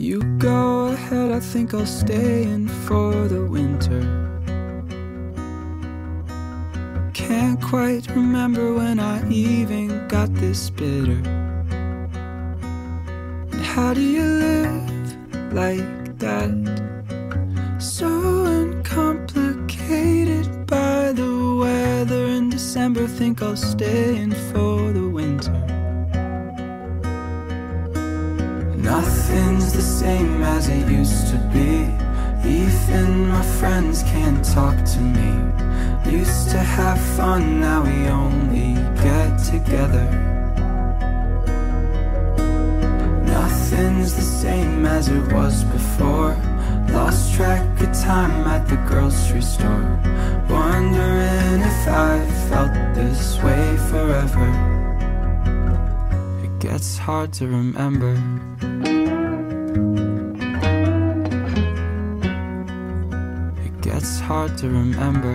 You go ahead, I think I'll stay in for the winter. Can't quite remember when I even got this bitter. And how do you live like that? So uncomplicated by the weather in December. Think I'll stay in for the the same as it used to be. Even my friends can't talk to me. Used to have fun, now we only get together. Nothing's the same as it was before. Lost track of time at the grocery store. Wondering if I've felt this way forever. It gets hard to remember. It gets hard to remember.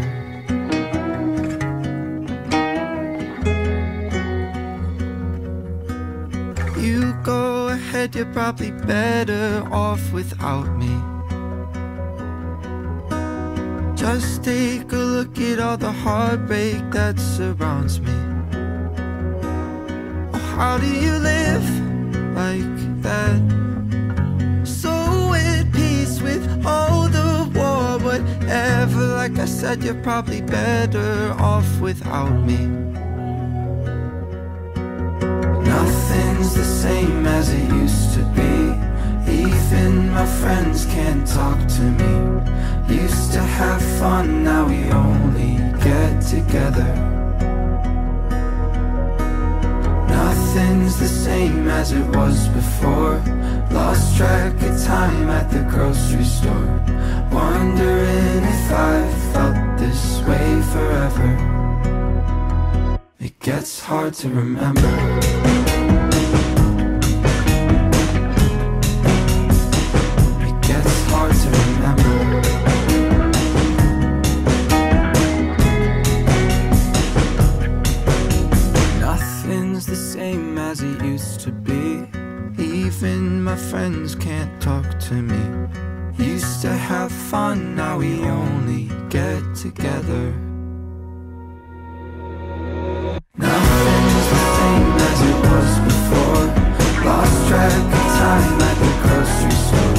You go ahead, you're probably better off without me. Just take a look at all the heartbreak that surrounds me. Oh, how do you live like that? Said, you're probably better off without me. Nothing's the same as it used to be. Even my friends can't talk to me. Used to have fun, now we only get together. Nothing's the same as it was before. Lost track of time at the grocery store. Wondering if I felt this way forever. It gets hard to remember. It gets hard to remember. Nothing's the same as it used to be. Even my friends can't talk to me. Used to have fun, now we only get together. Nothing's the same as it was before. Lost track of time grocery store.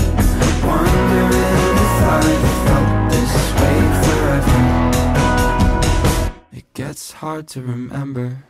Wondering if I felt this way forever. It gets hard to remember.